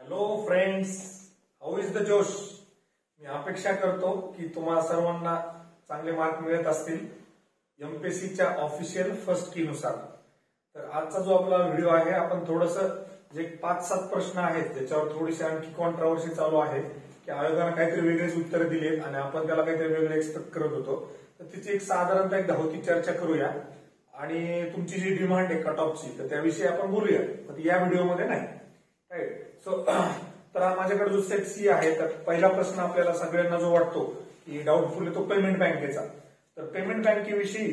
Hello friends how is the josh मी अपेक्षा करतो की तुम्हाला सर्वांना चांगले मार्क मिळत असतील. एमपीएससीच्या ऑफिशियल फर्स्ट की नुसार. तर आजचा जो आपला व्हिडिओ आहे आपण थोडस जे पाच सात प्रश्न आहेत त्याच्यावर थोडीशी आणखी कॉन्ट्रावर्सी चालू आहे की आयोगानं काहीतरी वेगळेच उत्तर दिलेत आणि आपण त्याला काहीतरी वेगळे एक्सपेक्ट करत होतो. तर तिची एक साधारणतः एक धावती चर्चा करूया. आणि तुमची जी डिमांड आहे कट ऑफची तर त्याविषयी आपण बोलूया. पण या व्हिडिओमध्ये नाही. राईट सो तर माझ्याकडे जो सेट सी आहे तर पहिला प्रश्न आपल्याला सगळ्यांना जो वाटतो की डाऊटफुल आहे तो पेमेंट बँकेचा तर पेमेंट बँकेविषयी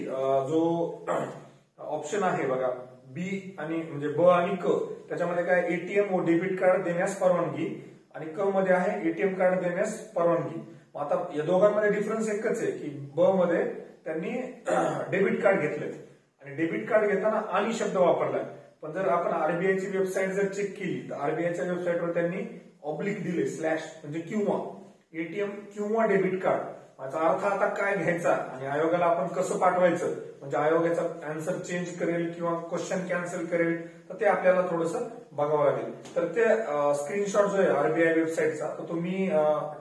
जो ऑप्शन आहे बघा बी आणि म्हणजे ब आणि क त्याच्यामध्ये काय एटीएम व डेबिट कार्ड देण्यास परवानगी आणि क मध्ये आहे एटीएम कार्ड देण्यास परवानगी. आता या दोघांमध्ये डिफरन्स एकच आहे की ब मध्ये त्यांनी डेबिट कार्ड घेतलेत. आणि डेबिट कार्ड घेताना आणि शब्द वापरलाय. पण जर आपण आरबीआयची वेबसाईट जर चेक केली तर आरबीआयच्या वेबसाईटवर त्यांनी ऑब्लिक दिले स्लॅश म्हणजे किंवा एटीएम किंवा डेबिट कार्ड याचा अर्थ आता काय घ्यायचा आणि आयोगाला आपण कसं पाठवायचं? म्हणजे आयोगाचा आन्सर चेंज करेल किंवा क्वेश्चन कॅन्सल करेल तर ते आपल्याला थोडस बघावं लागेल. तर ते स्क्रीनशॉट जो आहे आरबीआय वेबसाईटचा तो तुम्ही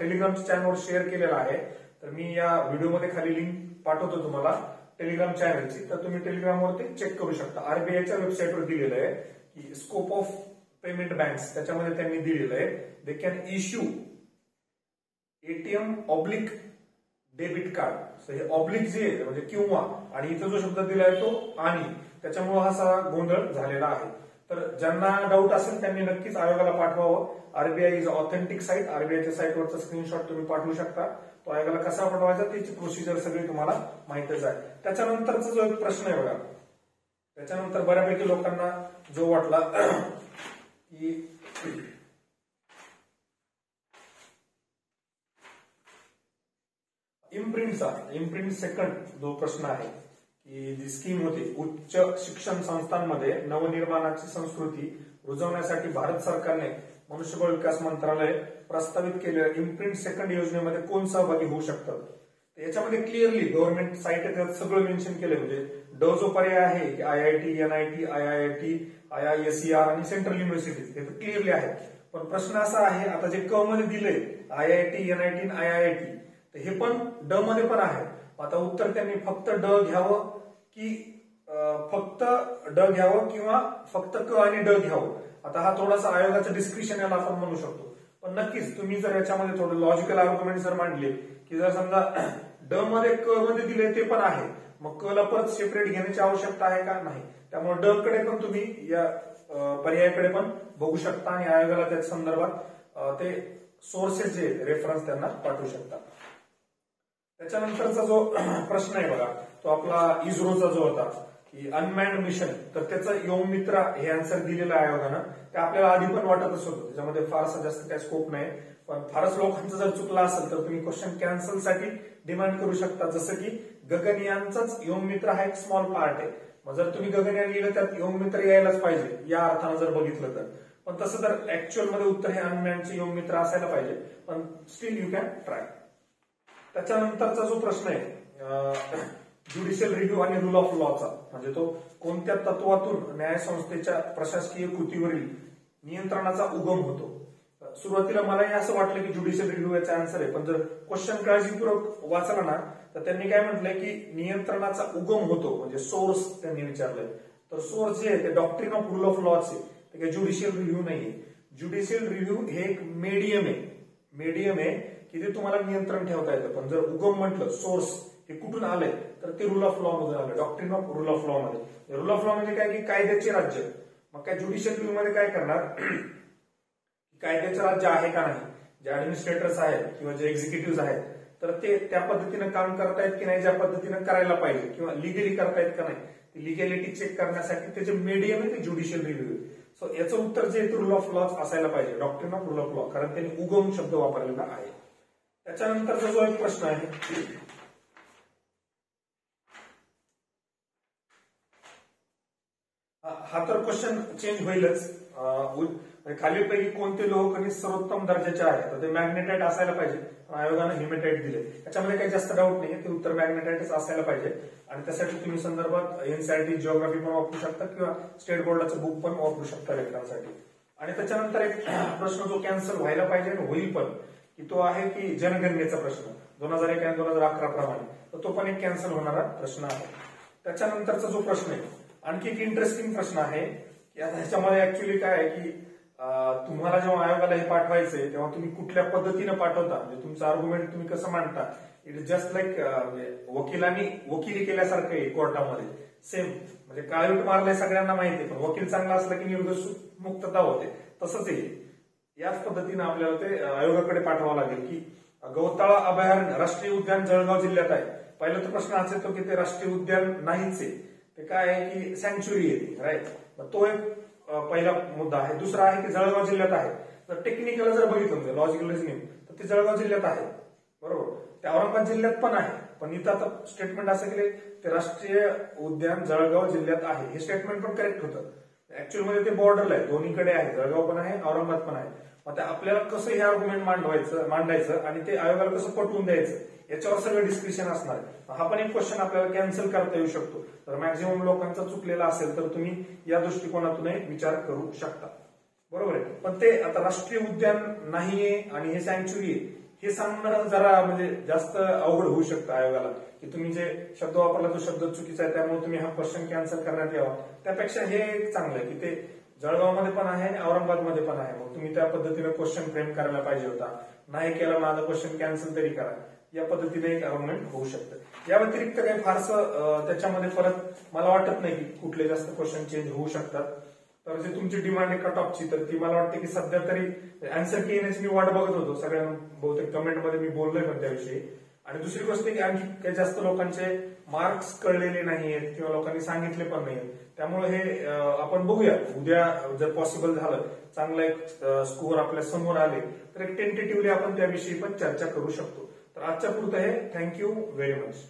टेलिग्राम चॅनलवर शेअर केलेला आहे. तर मी या व्हिडिओमध्ये खाली लिंक पाठवतो तुम्हाला. टेलिग्राम चॅनलची तर तुम्ही टेलिग्रामवरती चेक करू शकता. आरबीआयच्या वेबसाईटवर दिलेलं आहे की स्कोप ऑफ पेमेंट बँक्स त्याच्यामध्ये त्यांनी दिलेलं आहे. They can issue ATM oblique debit card हे ऑब्लिक जे म्हणजे किंवा आणि इथं जो शब्द आहे तो आणि त्याच्यामुळे हा सारा गोंधळ झालेला आहे. तर ज्यांना डाऊट असेल त्यांनी नक्कीच आयोगाला पाठवावं. आरबीआय इज ऑथेंटिक साईट आरबीआयच्या साईटवरचा स्क्रीनशॉट तुम्ही पाठवू शकता. तो आयोगाला कसा पाठवायचा त्याची प्रोसिजर सगळी तुम्हाला माहितच आहे. त्याच्यानंतरचा जो एक प्रश्न आहे बघा. त्याच्यानंतर बऱ्यापैकी लोकांना जो वाटला की इम्प्रिंटचा इम्प्रिंट सेकंड जो प्रश्न आहे की जी स्कीम होती उच्च शिक्षण संस्थांमध्ये नवनिर्माणाची संस्कृती रुजवण्यासाठी भारत सरकारने मनुष्यबळ विकास मंत्रालय प्रस्तावित केलेल्या इम्प्रिंट सेकंड योजनेमध्ये कोण सहभागी होऊ शकतात याच्यामध्ये क्लिअरली गव्हर्नमेंट साईट त्यात सगळं मेन्शन केलं म्हणजे ड जो पर्याय आहे की I I T N I T I I I T I I S R आणि सेंट्रल युनिव्हर्सिटीज हे तर क्लिअरली आहे पण प्रश्न असा आहे आता जे क मध्ये दिले I I T N I T I I I T हे पण ड मध्ये पण आहे आता उत्तर त्यांनी फक्त ड घ्यावं की फक्त ड घ्यावं किंवा फक्त क आणि ड घ्यावं. आता हा थोडासा आयोगाचं डिस्क्रिप्शन याला आपण म्हणू शकतो. पण नक्कीच तुम्ही जर याच्यामध्ये थोडं लॉजिकल आर्ग्युमेंट जर मांडले की जर समजा ड मध्ये क मध्ये दिले ते पण आहे. मग क ला परत सेपरेट घेण्याची आवश्यकता आहे का? नाही. त्यामुळे ड कडे पण तुम्ही या पर्यायाकडे पण बघू शकता आणि आयोगाला त्या संदर्भात ते सोर्सेस जे रेफरन्स त्यांना पाठवू शकता. त्याच्यानंतरचा जो प्रश्न आहे बघा तो आपला इस्रोचा जो होता की अनमॅन्ड मिशन तर त्याचं योम मित्रा हे आन्सर दिलेलं आहे आयोगानं ते आपल्याला आधी पण वाटतच होतं. त्याच्यामध्ये फारसा जास्त काही स्कोप नाही. पण फारच लोकांचं जर चुकला असेल तर तुम्ही क्वेश्चन कॅन्सलसाठी डिमांड करू शकता. जसं की गगनयानचाच योम मित्र हा एक स्मॉल पार्ट आहे. मग जर तुम्ही गगनयान लिहिलं त्यात योम मित्र यायलाच पाहिजे. या अर्थानं जर बघितलं तर. पण तसं तर ऍक्च्युअलमध्ये उत्तर हे अनमॅनचे योम मित्र असायला पाहिजे. पण स्टील यू कॅन ट्राय त्याच्यानंतरचा जो प्रश्न आहे ज्युडिशियल रिव्ह्यू आणि रूल ऑफ लॉचा म्हणजे तो कोणत्या तत्वातून न्यायसंस्थेच्या प्रशासकीय कृतीवरील नियंत्रणाचा उगम होतो. सुरुवातीला मलाही असं वाटलं की ज्युडिशियल रिव्ह्यू याचा आन्सर आहे पण जर क्वेश्चन काळजीपूर्वक वाचला ना तर त्यांनी काय म्हटलंय की नियंत्रणाचा उगम होतो म्हणजे सोर्स त्यांनी विचारलंय. तर सोर्स जे आहे ते डॉक्ट्रिन ऑफ रूल ऑफ लॉच आहे ते काही ज्युडिशियल रिव्ह्यू नाहीये. ज्युडिशियल रिव्ह्यू हे एक मीडियम आहे. मीडियम आहे की ते तुम्हाला नियंत्रण ठेवता येतं. पण जर उगम म्हटलं सोर्स हे कुठून आलंय तर ते रूल ऑफ लॉ मधून आलं. Doctrine of rule of law मध्ये. रूल ऑफ लॉ म्हणजे काय? की कायद्याचे राज्य. मग काय ज्युडिशियल रिव्ह्यू मध्ये काय करणार? कायद्याचं राज्य आहे का नाही? जे ऍडमिनिस्ट्रेटर्स आहेत किंवा जे एक्झिक्युटिव्ह आहेत तर ते त्या पद्धतीनं काम करतायत की नाही ज्या पद्धतीनं करायला पाहिजे किंवा लिगली करतायत का नाही ती लिगॅलिटी चेक करण्यासाठी ते जे मीडियम आहे ते ज्युडिशियल रिव्ह्यू सो याचं उत्तर जे रूल ऑफ लॉ असायला पाहिजे. Doctrine of rule of law कारण त्यांनी उगम शब्द वापरलेला आहे. त्याच्यानंतरचा जो एक प्रश्न आहे हा तर क्वेश्चन चेंज होईलच. अं, खालीलपैकी कोणते लोक सर्वोत्तम दर्जाचे आहेत? तर ते मॅग्नेटाईट असायला पाहिजे. आयोगानं हिमेटाईट दिले. त्याच्यामध्ये काही जास्त डाऊट नाही ते उत्तर मॅग्नेटाईटच असायला पाहिजे. आणि त्यासाठी तुम्ही संदर्भात एनसीआरटी जिओग्राफी पण वापरू शकता किंवा स्टेट बोर्डाचं बुक पण वापरू शकता लेखनासाठी. आणि त्याच्यानंतर एक प्रश्न जो कॅन्सल व्हायला पाहिजे आणि होईल पण की तो आहे की जनगणनेचा प्रश्न. दोन हजार एक आणि दोन हजार अकरा प्रमाणे. तर तो पण एक कॅन्सल होणारा प्रश्न आहे. त्याच्यानंतरचा जो प्रश्न आहे आणखी एक इंटरेस्टिंग प्रश्न आहे की ह्याच्यामध्ये ऍक्च्युली काय आहे की तुम्हाला जेव्हा आयोगाला हे पाठवायचंय तेव्हा तुम्ही कुठल्या पद्धतीनं पाठवता? म्हणजे तुमचं आर्ग्युमेंट तुम्ही कसं मांडता? इट इज जस्ट लाईक वकिलांनी वकिली केल्यासारखं आहे कोर्टामध्ये. सेम म्हणजे काळीट मारलंय सगळ्यांना माहिती आहे पण वकील चांगला असला की निर्दोष मुक्तता होते. तसंच आहे. याच पद्धतीनं आपल्याला ते आयोगाकडे पाठवावं लागेल की गवताळा अभयारण्य राष्ट्रीय उद्यान जळगाव जिल्ह्यात आहे. पहिला तर प्रश्न असा येतो की ते राष्ट्रीय उद्यान नाहीच आहे. ते काय आहे की सँच्युरी आहे राईट मग तो एक पहिला मुद्दा आहे. दुसरा आहे की जळगाव जिल्ह्यात आहे. तर टेक्निकल जर बघितलं म्हणजे लॉजिकल रिझनिंग तर ते जळगाव जिल्ह्यात आहे. बरोबर? ते औरंगाबाद जिल्ह्यात पण आहे. पण इथं आता स्टेटमेंट असं केले ते राष्ट्रीय उद्यान जळगाव जिल्ह्यात आहे. हे स्टेटमेंट पण करेक्ट होतं. ऍक्च्युअलमध्ये ते बॉर्डरला आहे. दोन्हीकडे आहे. जळगाव पण आहे औरंगाबाद पण आहे. मग ते आपल्याला कसं हे आर्ग्युमेंट मांडवायचं मांडायचं आणि ते आयोगाला कसं पटवून द्यायचं याच्यावर सगळं डिस्क्रिप्शन असणार आहे. हा पण एक क्वेश्चन आपल्याला कॅन्सल करता येऊ शकतो. तर मॅक्झिमम लोकांचा चुकलेला असेल तर तुम्ही या दृष्टिकोनातूनही विचार करू शकता. बरोबर आहे? पण ते आता राष्ट्रीय उद्यान नाहीये आणि हे सँच्युरी आहे. हे सांगणं जरा म्हणजे जास्त अवघड होऊ शकतं आयोगाला. की तुम्ही जे शब्द वापरला तो शब्द चुकीचा आहे त्यामुळे तुम्ही हा क्वेश्चन कॅन्सल करण्यात यावा. त्यापेक्षा हे एक चांगलं आहे की ते जळगावमध्ये पण आहे आणि औरंगाबादमध्ये पण आहे. मग तुम्ही त्या पद्धतीने क्वेश्चन फ्रेम करायला पाहिजे होता. नाही केला माझा क्वेश्चन कॅन्सल तरी करा. या पद्धतीने एक आर्ग्युमेंट होऊ शकतं. या व्यतिरिक्त काही फारसं त्याच्यामध्ये परत मला वाटत नाही की कुठले जास्त क्वेश्चन चेंज होऊ शकतात. तर जे तुमची डिमांड आहे कट ऑफची तर ती मला वाटते की सध्या तरी अँसर की येण्याची मी वाट बघत होतो. सगळ्या बहुतेक कमेंटमध्ये मी बोललोय पण त्याविषयी. आणि दुसरी गोष्ट की आणखी काही जास्त लोकांचे मार्क्स कळलेले नाहीयेत किंवा लोकांनी सांगितले पण नाहीयेत. त्यामुळे हे आपण बघूया. उद्या जर पॉसिबल झालं चांगला एक स्कोअर आपल्यासमोर आले तर एक टेंटेटिव्हली आपण त्याविषयी पण चर्चा करू शकतो. तर आजच्या पुरतं हे. Thank you very much